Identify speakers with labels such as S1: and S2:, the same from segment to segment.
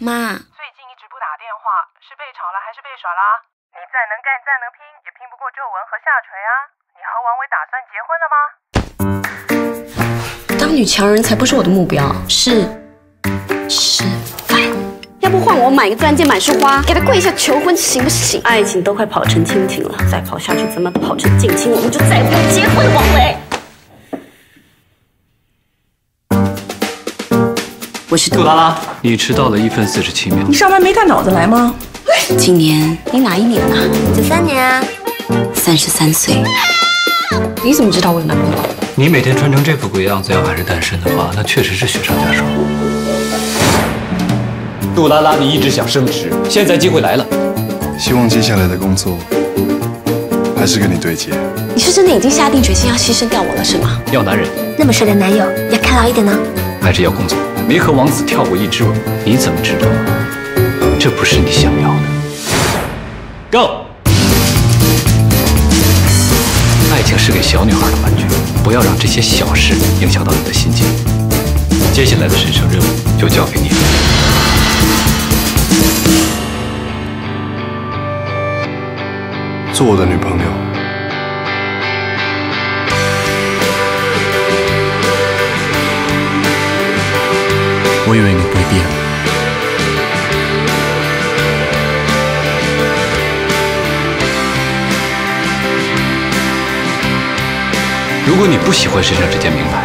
S1: 妈，
S2: 最近一直不打电话，是被炒了还是被耍了？你再能干再能拼，也拼不过皱纹和下垂啊！你和王伟打算结婚了
S1: 吗？当女强人才不是我的目标，是吃饭。要不换我买个钻戒满束花，给他跪下求婚，行不行？爱情都快跑成亲情了，再跑下去怎么跑成近亲？我们就再也不用结婚了，王伟。我是
S3: 杜拉拉，你迟到了一分四十七秒。
S2: 你上班没带脑子来吗？
S1: 今年你哪一年啊？
S4: 九三年啊，
S1: 三十三岁。你怎么知道我有男朋友？
S3: 你每天穿成这副鬼样子，要还是单身的话，那确实是雪上加霜。杜拉拉，你一直想升职，现在机会来了。
S5: 希望接下来的工作还是跟你对接。
S1: 你是真的已经下定决心要牺牲掉我了，是吗？
S3: 要男人，那
S4: 么帅的男友，要看牢一点呢。
S3: 还是要工作？没和王子跳过一支舞，你怎么知道这不是你想要的？Go！爱情是给小女孩的玩具，不要让这些小事影响到你的心情。接下来的神圣任务就交给你了。
S5: 做我的女朋友。
S3: 我以为你不会变。如果你不喜欢身上这件名牌，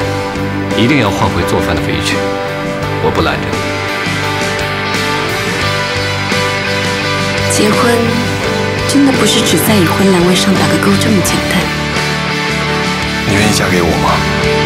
S3: 一定要换回做饭的肥去，我不拦着你。
S1: 结婚真的不是只在已婚栏位上打个勾这么简单。
S5: 你愿意嫁给我吗？